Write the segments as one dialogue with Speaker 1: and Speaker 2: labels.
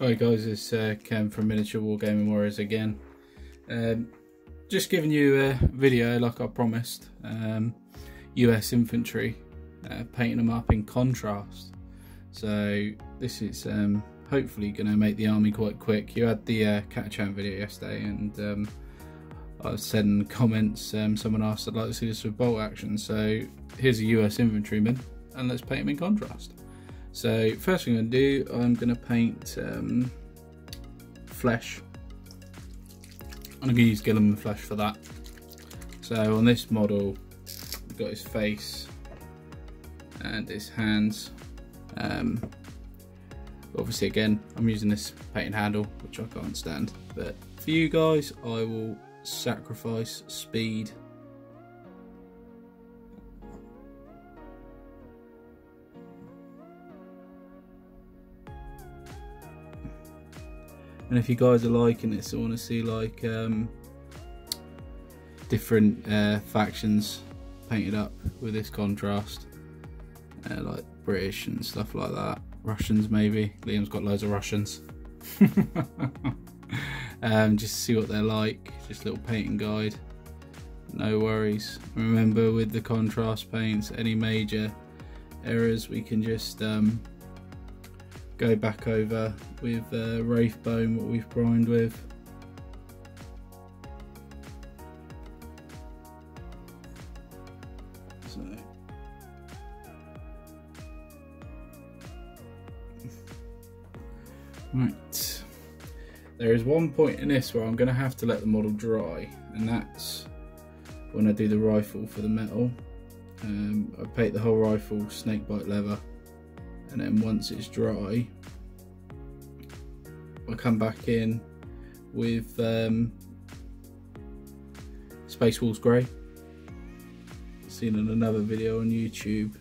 Speaker 1: Hi guys, it's uh, Ken from Miniature Wargaming Warriors again. Um, just giving you a video like I promised. Um, US infantry, uh, painting them up in contrast. So this is um, hopefully going to make the army quite quick. You had the uh, Catachan video yesterday and um, I in the comments, um, someone asked I'd like to see this with bolt action. So here's a US infantryman and let's paint him in contrast. So first thing I'm going to do, I'm going to paint um, flesh. And I'm going to use Guilliman flesh for that. So on this model, we've got his face and his hands. Um, obviously again, I'm using this painting handle, which I can't stand. But for you guys, I will sacrifice speed and if you guys are liking this I want to see like um, different uh, factions painted up with this contrast. Uh, like British and stuff like that. Russians maybe. Liam's got loads of Russians. Um, just see what they're like. Just a little painting guide. No worries. Remember with the contrast paints any major errors we can just um, go back over with uh, Wraithbone, what we've primed with. So. Right. There is one point in this where I'm going to have to let the model dry, and that's when I do the rifle for the metal. Um, I paint the whole rifle snakebite leather and then once it's dry I'll come back in with um, Space Wolves Grey. Seen in another video on YouTube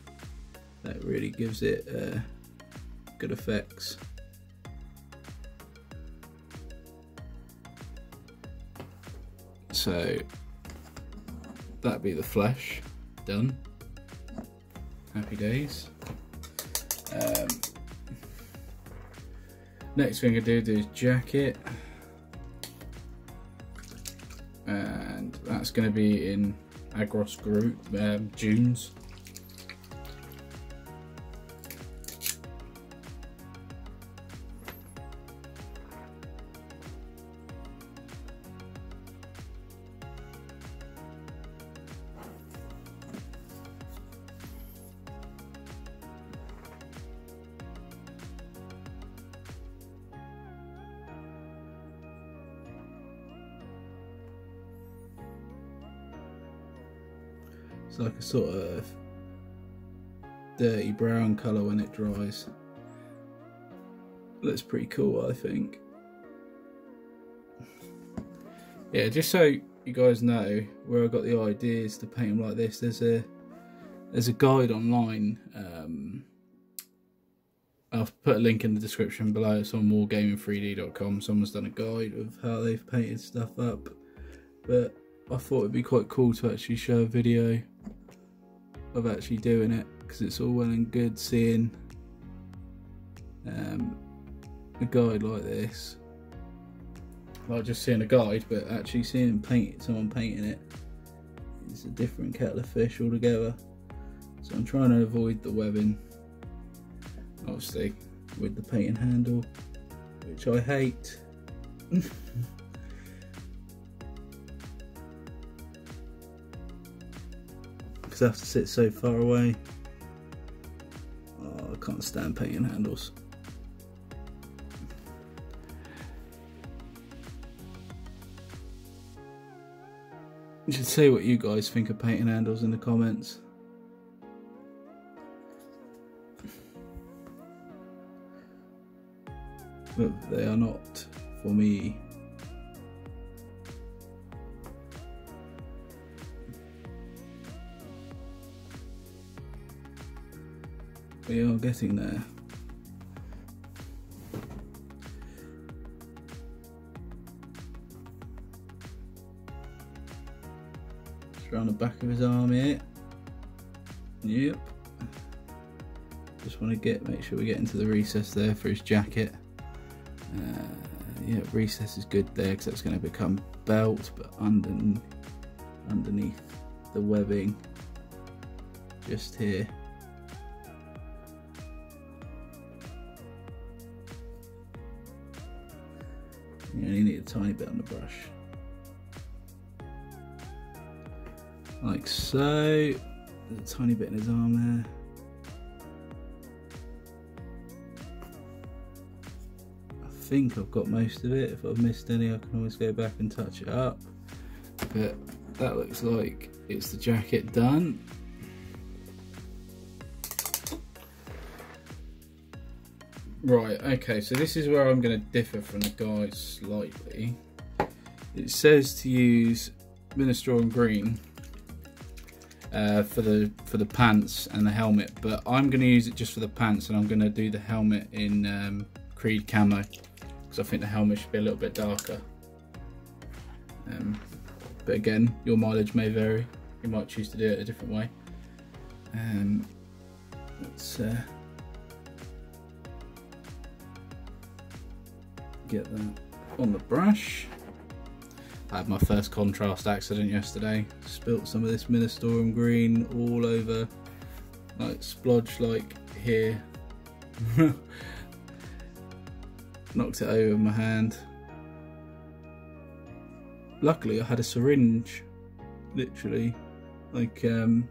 Speaker 1: that really gives it uh, good effects. So that'd be the flesh done. Happy days next thing I do is jacket. And that's going to be in Aggaros, um, Dunes. It's like a sort of dirty brown colour when it dries. Looks pretty cool, I think. Yeah, just so you guys know where I got the ideas to paint them like this, there's a there's a guide online. Um, I'll put a link in the description below. It's on wargaming3d.com. Someone's done a guide of how they've painted stuff up. But I thought it'd be quite cool to actually show a video of actually doing it because it's all well and good seeing um, a guide like this. Like just seeing a guide but actually seeing paint someone painting it. Is a different kettle of fish altogether. So I'm trying to avoid the webbing obviously with the painting handle which I hate because I have to sit so far away. Oh, I can't stand painting handles. You should say what you guys think of painting handles in the comments. But they are not for me. We are getting there. Around the back of his arm here. Yep. Just want to get, make sure we get into the recess there for his jacket. Uh, yeah, recess is good there because that's going to become belt, but under, underneath the webbing, just here. Tiny bit on the brush. Like so. There's a tiny bit in his arm there. I think I've got most of it. If I've missed any, I can always go back and touch it up. But that looks like it's the jacket done. Right, okay, so this is where I'm going to differ from the guys slightly. It says to use Ministorum Green uh, for the for the pants and the helmet, but I'm going to use it just for the pants and I'm going to do the helmet in um, Creed Camo because I think the helmet should be a little bit darker. Um, but again, your mileage may vary. You might choose to do it a different way. Um, let's uh, get that on the brush. I had my first contrast accident yesterday. Spilt some of this Ministorum green all over, like splodge like here. Knocked it over my hand. Luckily I had a syringe, literally, like um,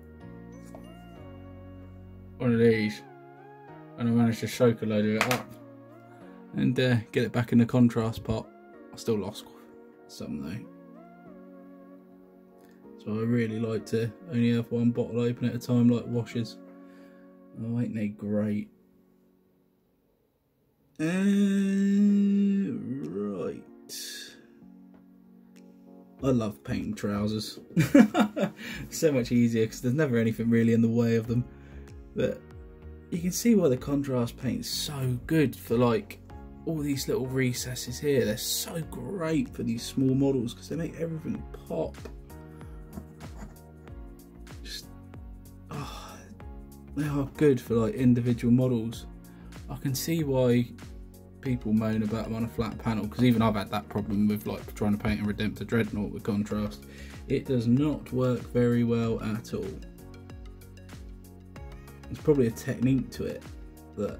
Speaker 1: one of these. And I managed to soak a load of it up and uh, get it back in the contrast pot. I still lost some though. So I really like to only have one bottle open at a time like washes. Oh, ain't they great? Uh, right. I love painting trousers. so much easier because there's never anything really in the way of them. But you can see why the contrast paint's so good for like all these little recesses here. They're so great for these small models because they make everything pop. Just, oh, they are good for like individual models. I can see why people moan about them on a flat panel because even I've had that problem with like trying to paint a Redemptor Dreadnought with contrast. It does not work very well at all. There's probably a technique to it that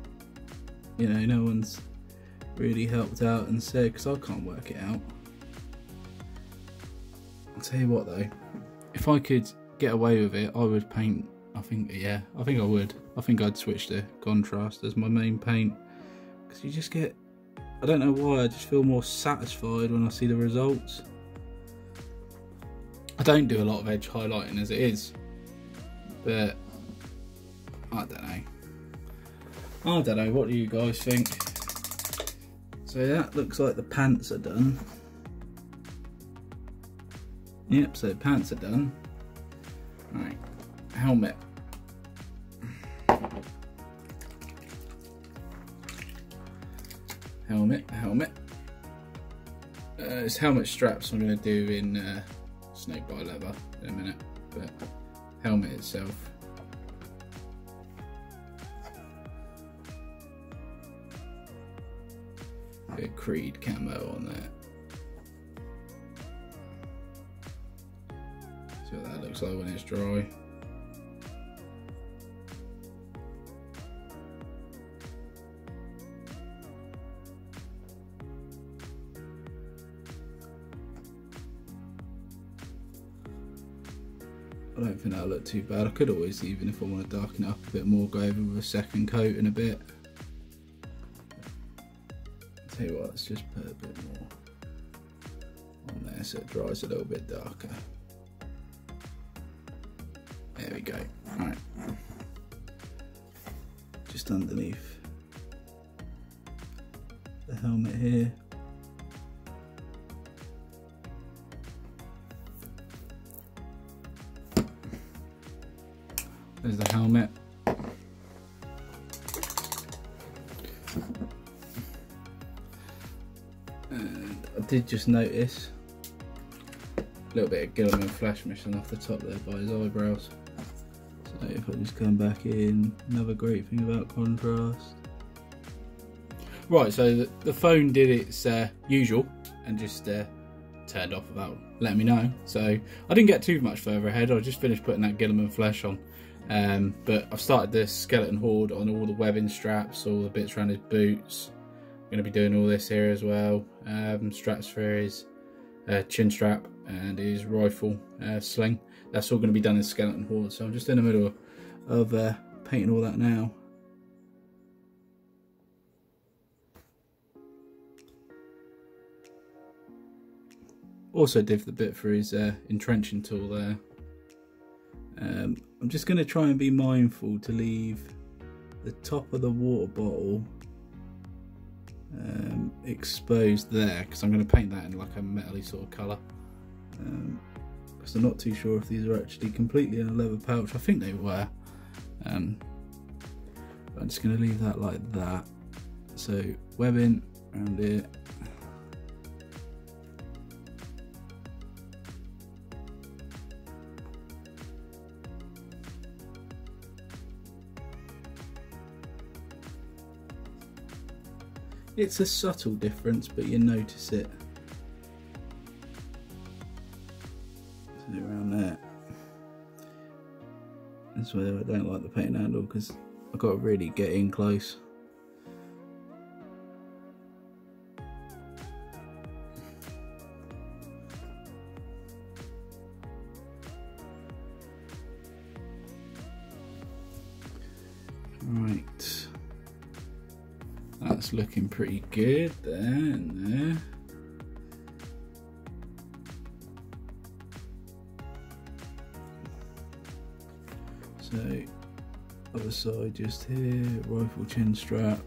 Speaker 1: you know no one's really helped out and said because I can't work it out. I'll tell you what though, if I could get away with it, I would paint. I think yeah, I think I would. I think I'd switch to contrast as my main paint because you just get. I don't know why. I just feel more satisfied when I see the results. I don't do a lot of edge highlighting as it is, but I don't know. I don't know. What do you guys think? So that looks like the pants are done. Yep, so pants are done. Right, helmet. Helmet, helmet. Uh, it's helmet straps I'm going to do in uh, snakebite leather in a minute, but helmet itself a Creed camo on that. See what that looks like when it's dry. I don't think that'll look too bad. I could always, even if I want to darken it up a bit more, go over with a second coat in a bit. Tell you what, let's just put a bit more on there so it dries a little bit darker. There we go. Alright. Just underneath the helmet here. Did just notice a little bit of Guilliman flesh missing off the top there by his eyebrows. So if I just come back in, another great thing about contrast. Right, so the, phone did its uh, usual and just uh, turned off without letting me know. So I didn't get too much further ahead. I just finished putting that Guilliman flesh on. Um, but I've started this skeleton horde on all the webbing straps, all the bits around his boots. Going to be doing all this here as well. Um, straps for his uh, chin strap and his rifle uh, sling. That's all going to be done in skeleton horde. So I'm just in the middle of uh, painting all that now. Also div the bit for his uh, entrenching tool there. Um, I'm just going to try and be mindful to leave the top of the water bottle um, exposed there because I'm going to paint that in like a metally sort of colour. Um, because I'm not too sure if these are actually completely in a leather pouch. I think they were. Um, I'm just going to leave that like that. So webbing around it. It's a subtle difference, but you notice it. around there. That's why I don't like the paint handle because I've got to really get in close. Pretty good there eh? and there. So other side just here, rifle chin strap.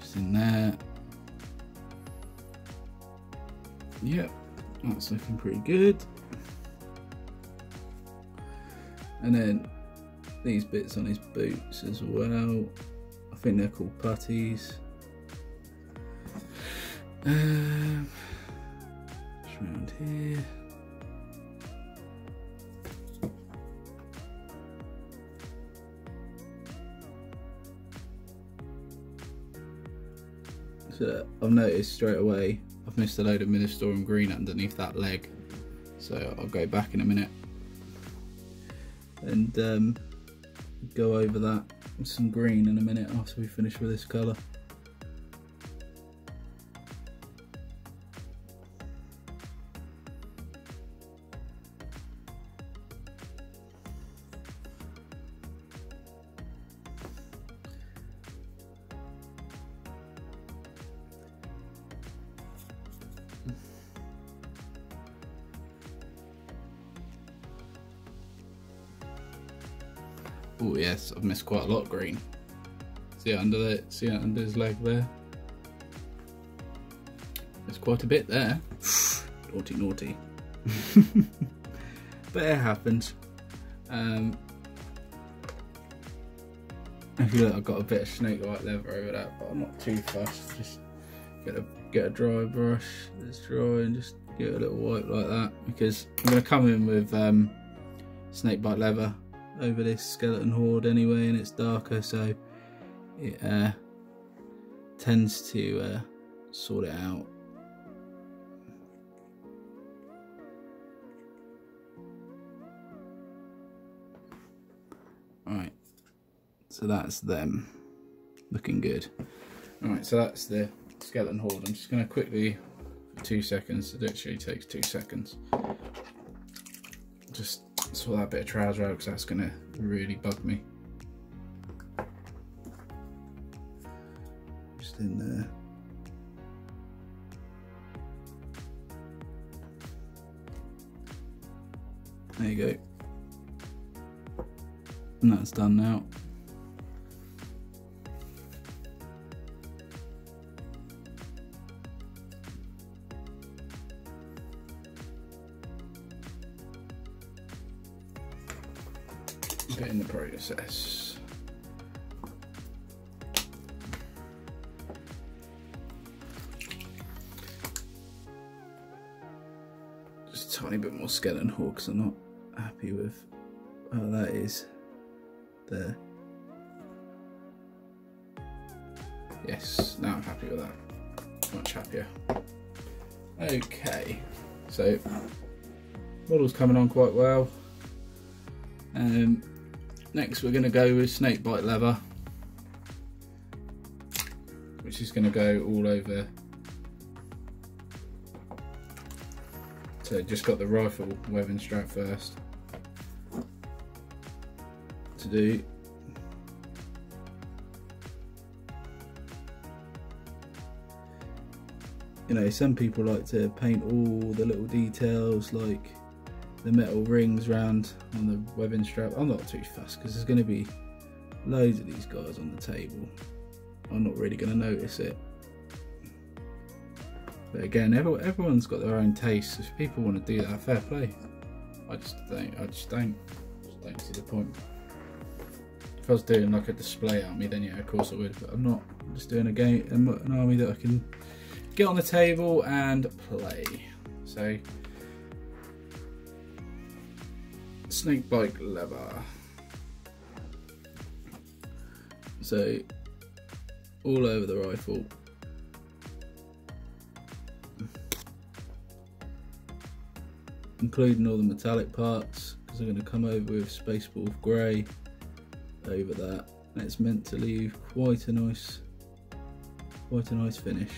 Speaker 1: Just in there. Yep, that's looking pretty good. And then these bits on his boots as well. I think they're called puttees. Um, around here. So I've noticed straight away I've missed a load of Ministorum green underneath that leg. So I'll go back in a minute and um, go over that with some green in a minute after we finish with this colour. Yes, I've missed quite a lot green. See it under the see it under his leg there. There's quite a bit there. naughty naughty. but it happens. Um, if you look, I've got a bit of snakebite leather over that, but I'm not too fussed. Just get a get a dry brush that's dry and just get a little wipe like that because I'm going to come in with um, snake bite leather over this skeleton horde anyway and it's darker so it uh, tends to uh, sort it out. Alright, so that's them looking good. Alright, so that's the skeleton horde. I'm just going to quickly, for two seconds, it literally takes two seconds, just sort that bit of trouser out because that's going to really bug me. Just in there. There you go. And that's done now. The process. Just a tiny bit more skeleton because I'm not happy with how that is there. Yes, now I'm happy with that. Much happier. Okay, so model's coming on quite well. Um, next we're going to go with snakebite leather, which is going to go all over. So just got the rifle webbing strap first to do. You know, some people like to paint all the little details like the metal rings round on the webbing strap. I'm not too fussed because there's going to be loads of these guys on the table. I'm not really going to notice it. But again, everyone's got their own tastes. If people want to do that, fair play. I just don't. I just don't. Just don't see the point. If I was doing like a display army, then yeah, of course I would. But I'm not. I'm just doing a game, an army that I can get on the table and play. So snakebite leather. So all over the rifle. Including all the metallic parts because I'm going to come over with Space Wolf Grey over that. And it's meant to leave quite a nice, quite a nice finish.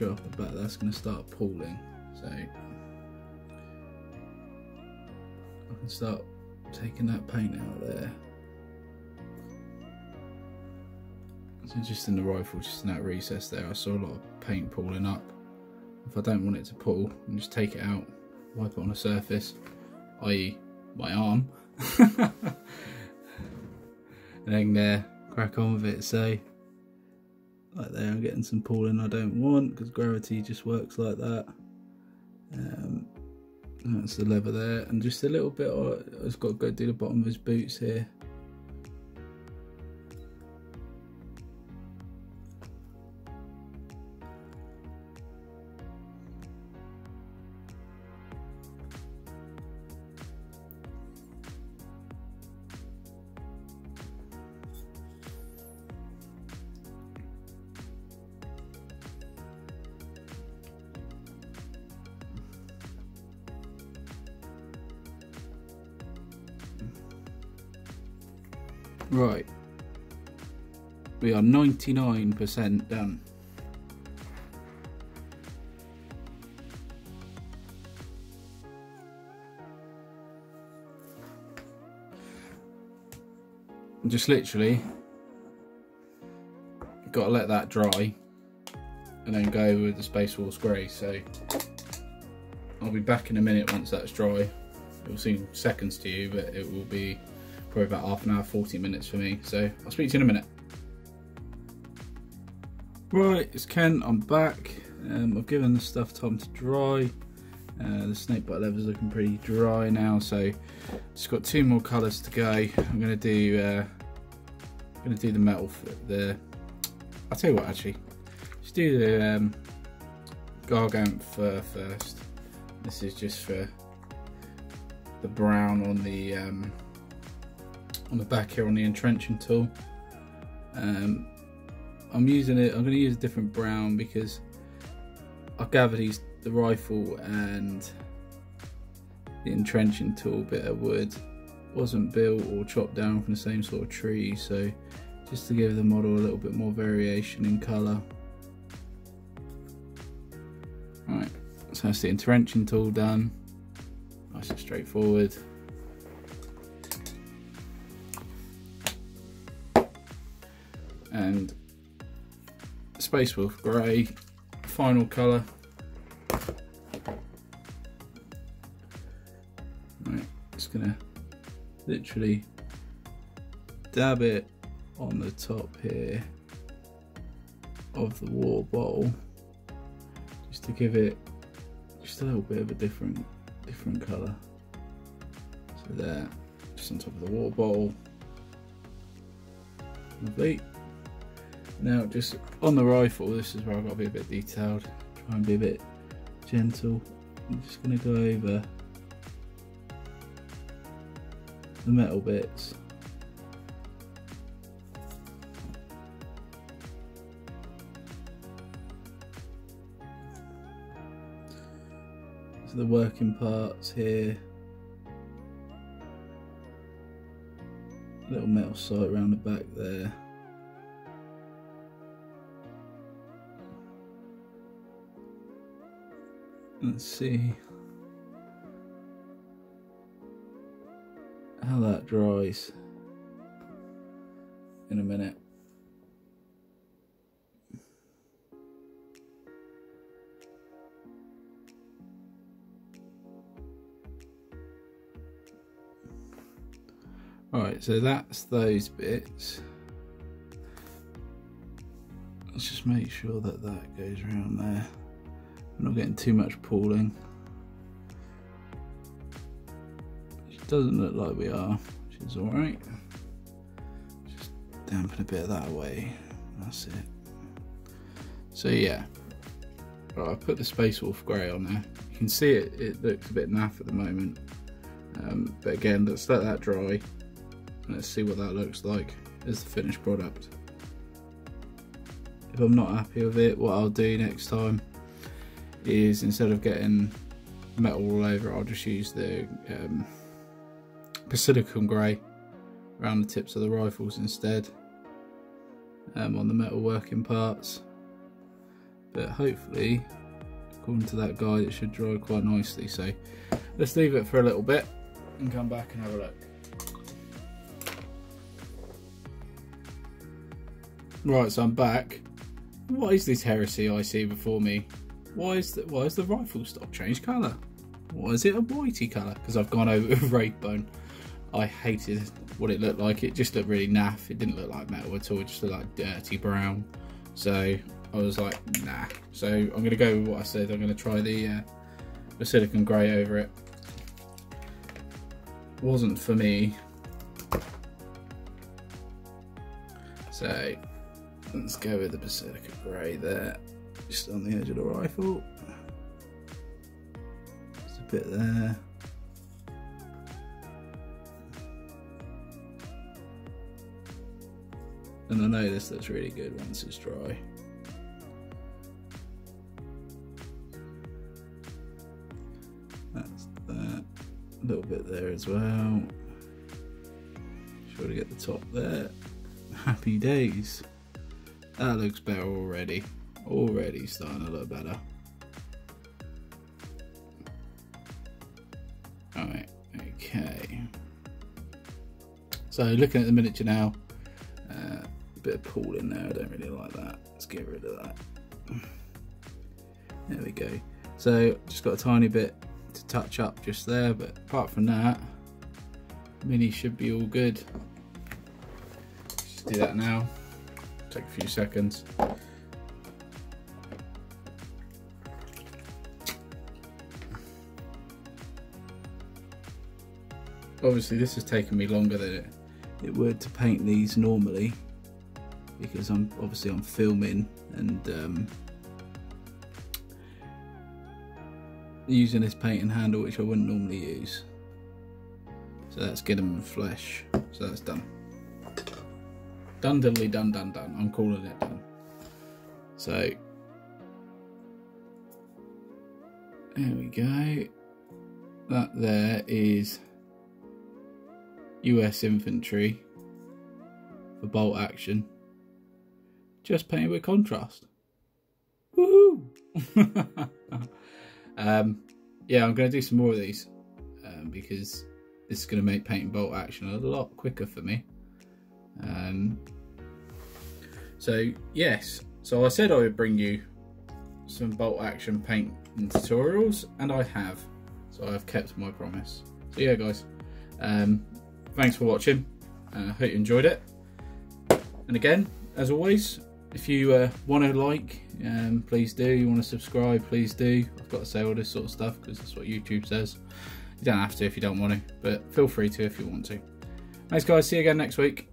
Speaker 1: Straight off the bat that's going to start pooling, so I can start taking that paint out there. So just in the rifle, just in that recess there, I saw a lot of paint pooling up. If I don't want it to pull, I just take it out, wipe it on a surface, i.e. my arm, and then uh, crack on with it. So like there I'm getting some pulling I don't want because gravity just works like that. Um, that's the lever there. And just a little bit I've got to go do the bottom of his boots here Right. We are 99% done. Just literally got to let that dry and then go with the Space Wolf Grey. So I'll be back in a minute once that's dry. It will seem seconds to you, but it will be probably about half an hour, 40 minutes for me. So I'll speak to you in a minute. Right, it's Ken, I'm back. Um, I've given the stuff time to dry. Uh, the snakebite leather's looking pretty dry now, so just got two more colours to go. I'm gonna do uh, I'm gonna do the metal for the I'll tell you what actually. Just do the um, Gore-grunta fur first. This is just for the brown on the um, on the back here on the entrenching tool. Um, I'm using it, I'm going to use a different brown because I gather the rifle and the entrenching tool bit of wood wasn't built or chopped down from the same sort of tree so just to give the model a little bit more variation in colour. Right, so that's the entrenching tool done, nice and straightforward. And Space Wolf Grey, final colour. Right, just gonna literally dab it on the top here of the water bottle just to give it just a little bit of a different different colour. So there, just on top of the water bottle. Lovely. Now just on the rifle, this is where I've got to be a bit detailed. Try and be a bit gentle. I'm just going to go over the metal bits. So the working parts here. Little metal sight around the back there. Let's see how that dries in a minute. Alright, so that's those bits. Let's just make sure that that goes around there. I'm not getting too much pooling. It doesn't look like we are, is alright. Just dampen a bit of that away. That's it. So yeah, right, I put the Space Wolf Grey on there. You can see it, it looks a bit naff at the moment. Um, but again, let's let that dry. Let's see what that looks like as the finished product. If I'm not happy with it, what I'll do next time is instead of getting metal all over, I'll just use the um, Basilicanum Grey around the tips of the rifles instead um, on the metal working parts. But hopefully, according to that guide, it should dry quite nicely. So let's leave it for a little bit and come back and have a look. Right, so I'm back. What is this heresy I see before me? Why is the why is the rifle stock changed colour? Why is it a whitey colour? Because I've gone over Wraithbone. I hated what it looked like. It just looked really naff. It didn't look like metal at all. It just looked like dirty brown. So I was like, nah. So I'm going to go with what I said. I'm going to try the, uh, the silicon grey over it. Wasn't for me. So let's go with the Basilicanum Grey there just on the edge of the rifle. Just a bit there. And I know this looks really good once it's dry. That's that. A little bit there as well. Sure to get the top there. Happy days. That looks better already. Already starting to look better. Alright, okay. So looking at the miniature now, uh, a bit of pool in there, I don't really like that. Let's get rid of that. There we go. So just got a tiny bit to touch up just there, but apart from that, mini should be all good. Just do that now. Take a few seconds. Obviously this has taken me longer than it, it would to paint these normally because I'm obviously I'm filming and um, using this painting handle which I wouldn't normally use. So that's get them in flesh. So that's done. Done diddly done done done. I'm calling it done. So there we go. That there is US infantry for bolt action. Just painted with contrast. Woohoo! um, yeah, I'm going to do some more of these um, because this is going to make painting bolt action a lot quicker for me. Um, so yes, so I said I would bring you some bolt action paint tutorials, and I have. So I've kept my promise. So yeah, guys, um, thanks for watching. I uh, hope you enjoyed it. And again, as always, if you uh, want to like, um, please do. You want to subscribe, please do. I've got to say all this sort of stuff because that's what YouTube says. You don't have to if you don't want to, but feel free to if you want to. Thanks, guys. See you again next week.